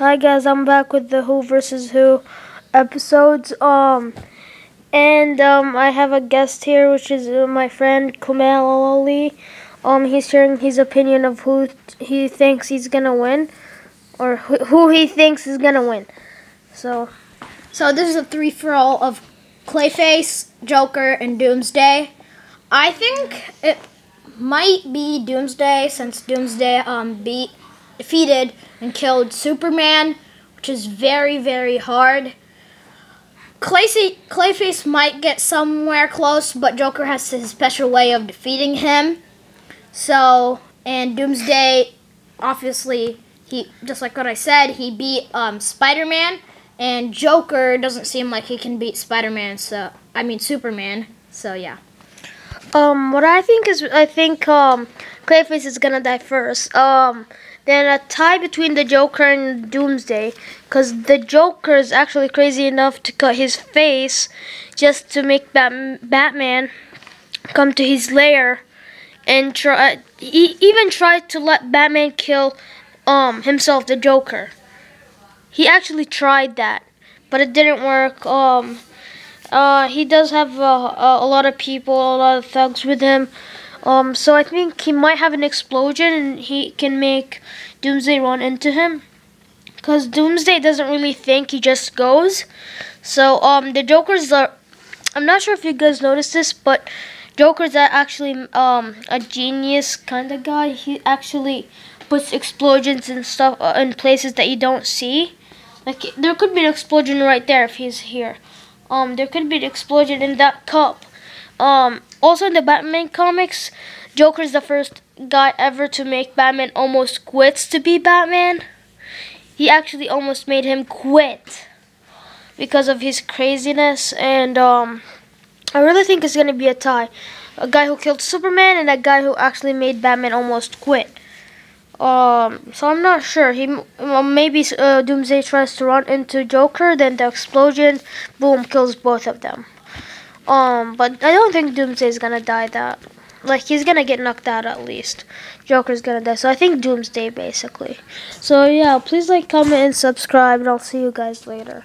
Hi guys, I'm back with the Who versus Who episodes. Um, and um, I have a guest here, which is uh, my friend Kumail Ali. Um, he's sharing his opinion of who he thinks he's gonna win, or who, who he thinks is gonna win. So, So this is a three for all of Clayface, Joker, and Doomsday. I think it might be Doomsday since Doomsday um beat defeated and killed Superman, which is very very hard. Clayface, Clayface might get somewhere close, but Joker has his special way of defeating him. So, and Doomsday, obviously, he just like what I said, he beat um, Spider-Man, and Joker doesn't seem like he can beat Spider-Man. So, I mean Superman. So yeah. um, what I think is, I think um, Clayface is gonna die first. Um, then a tie between the Joker and Doomsday, because the Joker is actually crazy enough to cut his face just to make Bat- Batman come to his lair and try. He even tried to let Batman kill um himself, the Joker. He actually tried that, but it didn't work. Um, uh, he does have a, a lot of people, a lot of thugs with him. Um, so I think he might have an explosion and he can make Doomsday run into him. Cause Doomsday doesn't really think, he just goes. So um, the Joker's are. I'm not sure if you guys noticed this, but Joker's actually um a genius kind of guy. He actually puts explosions and stuff uh, in places that you don't see. Like there could be an explosion right there if he's here. Um, there could be an explosion in that cup. Um, also in the Batman comics, Joker is the first guy ever to make Batman almost quits to be Batman. He actually almost made him quit because of his craziness and um I really think it's gonna be a tie. A guy who killed Superman and a guy who actually made Batman almost quit. Um, so I'm not sure. He well, maybe uh, Doomsday tries to run into Joker, then the explosion, boom, kills both of them. Um, but I don't think Doomsday is gonna die. That like he's gonna get knocked out at least. Joker's gonna die. So I think Doomsday basically. So yeah, please like, comment, and subscribe, and I'll see you guys later.